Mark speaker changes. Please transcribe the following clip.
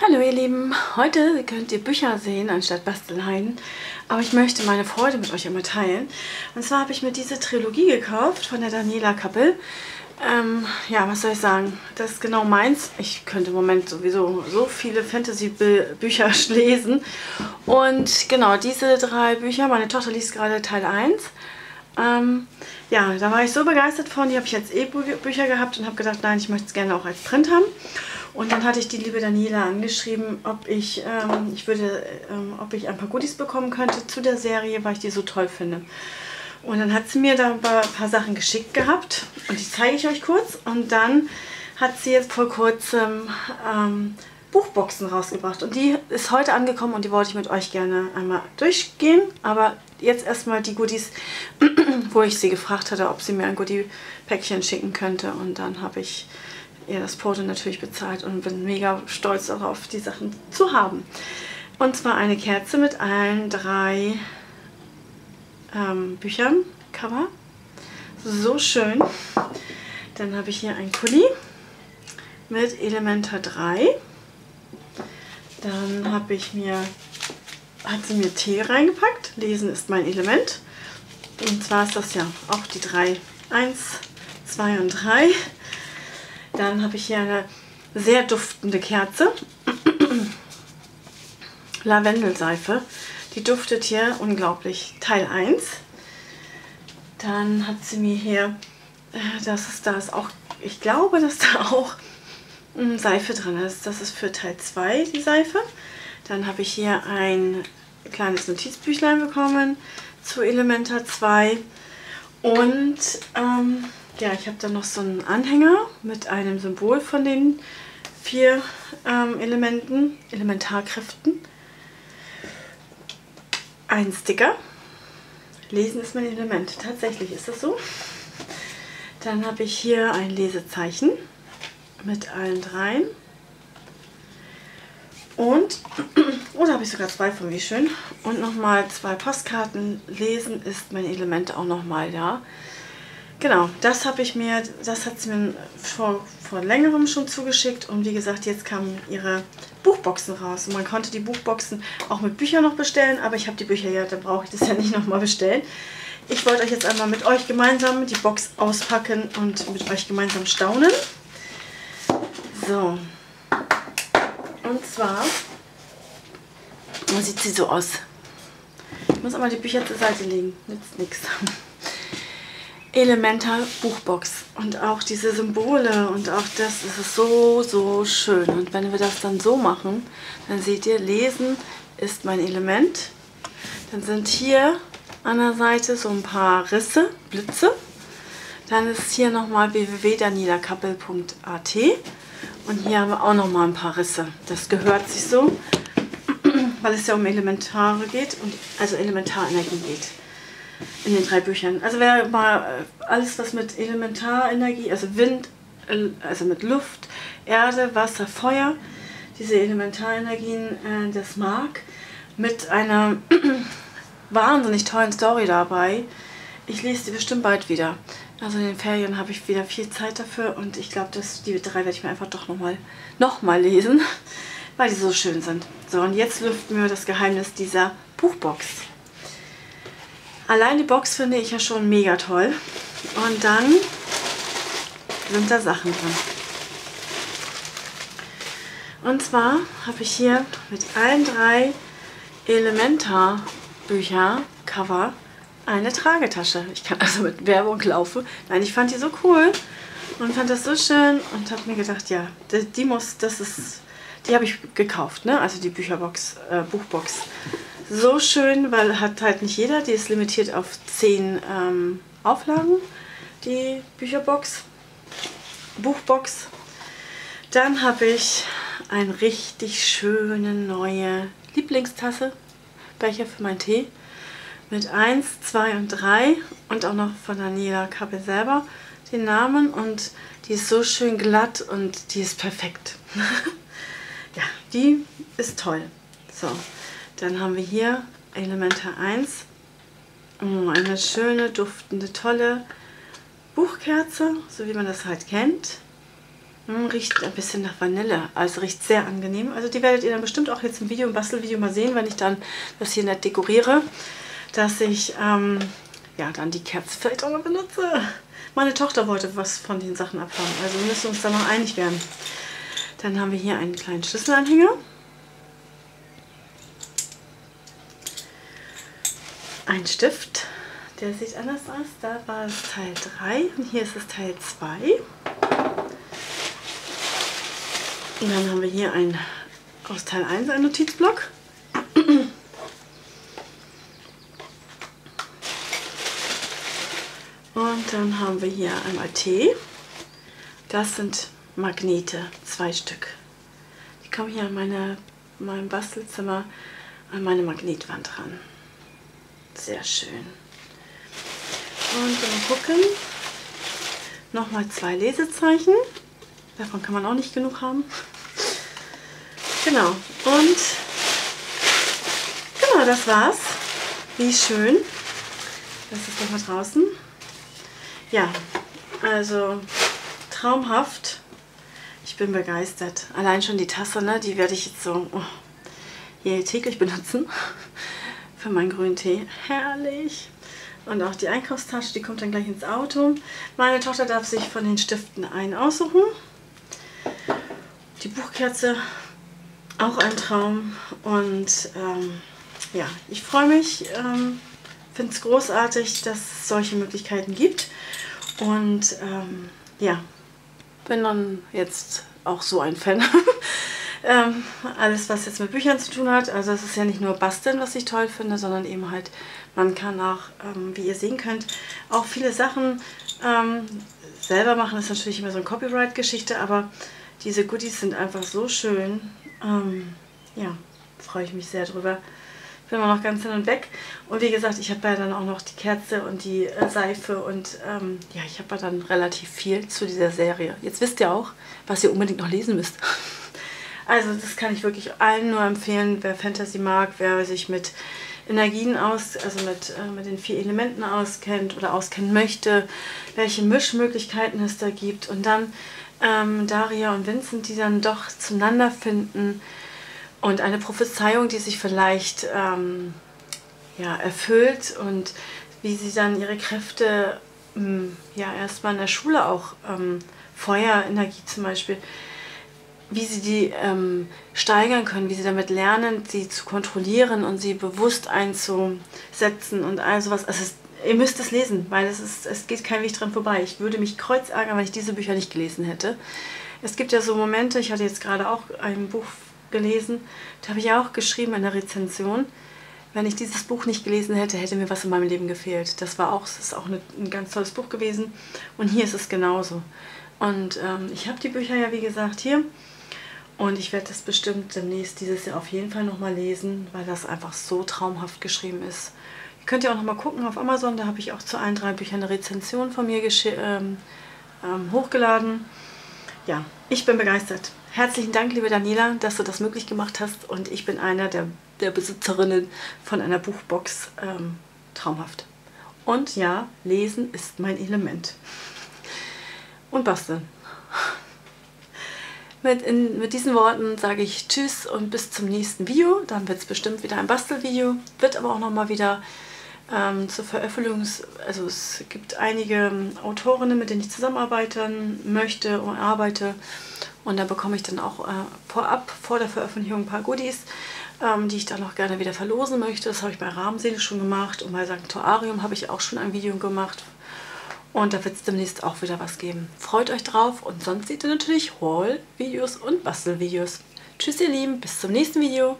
Speaker 1: Hallo ihr Lieben, heute könnt ihr Bücher sehen anstatt Basteleien, aber ich möchte meine Freude mit euch immer teilen. Und zwar habe ich mir diese Trilogie gekauft von der Daniela Kappel. Ähm, ja, was soll ich sagen, das ist genau meins. Ich könnte im Moment sowieso so viele Fantasy-Bücher lesen. Und genau, diese drei Bücher, meine Tochter liest gerade Teil 1. Ähm, ja, da war ich so begeistert von, die habe ich jetzt E-Bücher gehabt und habe gedacht, nein, ich möchte es gerne auch als Print haben. Und dann hatte ich die liebe Daniela angeschrieben, ob ich, ähm, ich würde, ähm, ob ich ein paar Goodies bekommen könnte zu der Serie, weil ich die so toll finde. Und dann hat sie mir da ein paar Sachen geschickt gehabt und die zeige ich euch kurz. Und dann hat sie jetzt vor kurzem ähm, Buchboxen rausgebracht und die ist heute angekommen und die wollte ich mit euch gerne einmal durchgehen. Aber jetzt erstmal die Goodies, wo ich sie gefragt hatte, ob sie mir ein Goodie-Päckchen schicken könnte. Und dann habe ich ihr das Porto natürlich bezahlt und bin mega stolz darauf, die Sachen zu haben. Und zwar eine Kerze mit allen drei ähm, Büchern, Cover. So schön. Dann habe ich hier ein Kuli mit Elementar 3. Dann habe ich mir, hat sie mir Tee reingepackt. Lesen ist mein Element. Und zwar ist das ja auch die drei. Eins, zwei und drei. Dann habe ich hier eine sehr duftende Kerze. Lavendelseife. Die duftet hier unglaublich. Teil 1. Dann hat sie mir hier, äh, das ist, da ist auch, ich glaube, dass da auch hm, Seife drin ist. Das ist für Teil 2 die Seife. Dann habe ich hier ein kleines Notizbüchlein bekommen zu Elementar 2. Und ähm, ja, ich habe dann noch so einen Anhänger mit einem Symbol von den vier ähm, Elementen, Elementarkräften. Ein Sticker. Lesen ist mein Element. Tatsächlich ist das so. Dann habe ich hier ein Lesezeichen mit allen dreien. Und, oh, da habe ich sogar zwei von, wie schön. Und nochmal zwei Postkarten. Lesen ist mein Element auch nochmal da. Genau, das habe ich mir, das hat sie mir vor, vor längerem schon zugeschickt und wie gesagt, jetzt kamen ihre Buchboxen raus und man konnte die Buchboxen auch mit Büchern noch bestellen, aber ich habe die Bücher ja, da brauche ich das ja nicht nochmal bestellen. Ich wollte euch jetzt einmal mit euch gemeinsam die Box auspacken und mit euch gemeinsam staunen. So, und zwar sieht sie so aus. Ich muss aber die Bücher zur Seite legen, nützt nichts. Elementar Buchbox und auch diese Symbole und auch das, das ist so, so schön. Und wenn wir das dann so machen, dann seht ihr, Lesen ist mein Element. Dann sind hier an der Seite so ein paar Risse, Blitze. Dann ist hier nochmal www.danielakappel.at und hier haben wir auch nochmal ein paar Risse. Das gehört sich so, weil es ja um Elementare geht, und also Elementarenergie geht in den drei Büchern. Also wer mal äh, alles, was mit Elementarenergie, also Wind, äh, also mit Luft, Erde, Wasser, Feuer, diese Elementarenergien, äh, das mag, mit einer wahnsinnig tollen Story dabei. Ich lese die bestimmt bald wieder. Also in den Ferien habe ich wieder viel Zeit dafür und ich glaube, dass die drei werde ich mir einfach doch nochmal noch mal lesen, weil die so schön sind. So, und jetzt lüften wir das Geheimnis dieser Buchbox. Allein die Box finde ich ja schon mega toll. Und dann sind da Sachen drin. Und zwar habe ich hier mit allen drei Elementar-Bücher, Cover, eine Tragetasche. Ich kann also mit Werbung laufen. Nein, ich fand die so cool und fand das so schön und habe mir gedacht, ja, die, die, muss, das ist, die habe ich gekauft, ne? Also die Bücherbox, äh, Buchbox so schön, weil hat halt nicht jeder. Die ist limitiert auf 10 ähm, Auflagen, die Bücherbox, Buchbox. Dann habe ich eine richtig schöne neue Lieblingstasse, Becher für meinen Tee mit 1, 2 und 3 und auch noch von Daniela Kappe selber den Namen und die ist so schön glatt und die ist perfekt. ja, die ist toll. So, dann haben wir hier Elementar 1. Oh, eine schöne, duftende, tolle Buchkerze, so wie man das halt kennt. Hm, riecht ein bisschen nach Vanille, also riecht sehr angenehm. Also die werdet ihr dann bestimmt auch jetzt im Video, im Bastelvideo mal sehen, wenn ich dann das hier nett dekoriere, dass ich ähm, ja dann die Kerze vielleicht auch mal benutze. Meine Tochter wollte was von den Sachen abhaben, also wir müssen uns da noch einig werden. Dann haben wir hier einen kleinen Schlüsselanhänger. Ein Stift, der sieht anders aus. Da war es Teil 3 und hier ist es Teil 2. Und dann haben wir hier ein, aus Teil 1 ein Notizblock. Und dann haben wir hier einmal Tee. Das sind Magnete, zwei Stück. Die kommen hier an meine, meinem Bastelzimmer an meine Magnetwand ran. Sehr schön. Und dann gucken. Nochmal zwei Lesezeichen. Davon kann man auch nicht genug haben. Genau. Und genau, das war's. Wie schön. Das ist doch mal draußen. Ja, also traumhaft. Ich bin begeistert. Allein schon die Tasse, ne, die werde ich jetzt so oh, hier täglich benutzen. Für meinen grünen Tee. Herrlich. Und auch die Einkaufstasche, die kommt dann gleich ins Auto. Meine Tochter darf sich von den Stiften einen aussuchen. Die Buchkerze, auch ein Traum. Und ähm, ja, ich freue mich, ähm, finde es großartig, dass es solche Möglichkeiten gibt. Und ähm, ja, bin dann jetzt auch so ein Fan. ähm, alles, was jetzt mit Büchern zu tun hat. Also es ist ja nicht nur Basteln, was ich toll finde, sondern eben halt, man kann auch, ähm, wie ihr sehen könnt, auch viele Sachen ähm, selber machen. Das ist natürlich immer so eine Copyright-Geschichte, aber diese Goodies sind einfach so schön. Ähm, ja, freue ich mich sehr drüber. Bin immer noch ganz hin und weg. Und wie gesagt, ich habe ja dann auch noch die Kerze und die äh, Seife und ähm, ja, ich habe ja dann relativ viel zu dieser Serie. Jetzt wisst ihr auch, was ihr unbedingt noch lesen müsst. Also das kann ich wirklich allen nur empfehlen, wer Fantasy mag, wer sich mit Energien aus, also mit, äh, mit den vier Elementen auskennt oder auskennen möchte, welche Mischmöglichkeiten es da gibt. Und dann ähm, Daria und Vincent, die dann doch zueinander finden und eine Prophezeiung, die sich vielleicht ähm, ja, erfüllt und wie sie dann ihre Kräfte ähm, ja erstmal in der Schule auch ähm, Feuerenergie zum Beispiel, wie sie die ähm, steigern können, wie sie damit lernen, sie zu kontrollieren und sie bewusst einzusetzen und all sowas. Also es, ihr müsst es lesen, weil es, ist, es geht kein Weg dran vorbei. Ich würde mich kreuz ärgern, wenn ich diese Bücher nicht gelesen hätte. Es gibt ja so Momente, ich hatte jetzt gerade auch ein Buch gelesen. Da habe ich auch geschrieben in der Rezension, wenn ich dieses Buch nicht gelesen hätte, hätte mir was in meinem Leben gefehlt. Das war auch, das ist auch eine, ein ganz tolles Buch gewesen. Und hier ist es genauso. Und ähm, ich habe die Bücher ja, wie gesagt, hier. Und ich werde das bestimmt demnächst dieses Jahr auf jeden Fall nochmal lesen, weil das einfach so traumhaft geschrieben ist. Ihr könnt ja auch nochmal gucken auf Amazon, da habe ich auch zu allen drei Büchern eine Rezension von mir ähm, ähm, hochgeladen. Ja, ich bin begeistert. Herzlichen Dank, liebe Daniela, dass du das möglich gemacht hast und ich bin einer der, der Besitzerinnen von einer Buchbox. Ähm, traumhaft. Und ja, lesen ist mein Element. Und basteln. Mit, in, mit diesen Worten sage ich Tschüss und bis zum nächsten Video. Dann wird es bestimmt wieder ein Bastelvideo. Wird aber auch nochmal wieder ähm, zur Veröffentlichung, also es gibt einige Autorinnen, mit denen ich zusammenarbeiten möchte und arbeite. Und da bekomme ich dann auch äh, vorab, vor der Veröffentlichung, ein paar Goodies, ähm, die ich dann auch gerne wieder verlosen möchte. Das habe ich bei Rahmenseele schon gemacht und bei Sanctuarium habe ich auch schon ein Video gemacht. Und da wird es demnächst auch wieder was geben. Freut euch drauf und sonst seht ihr natürlich Haul-Videos und Bastelvideos. Tschüss ihr Lieben, bis zum nächsten Video.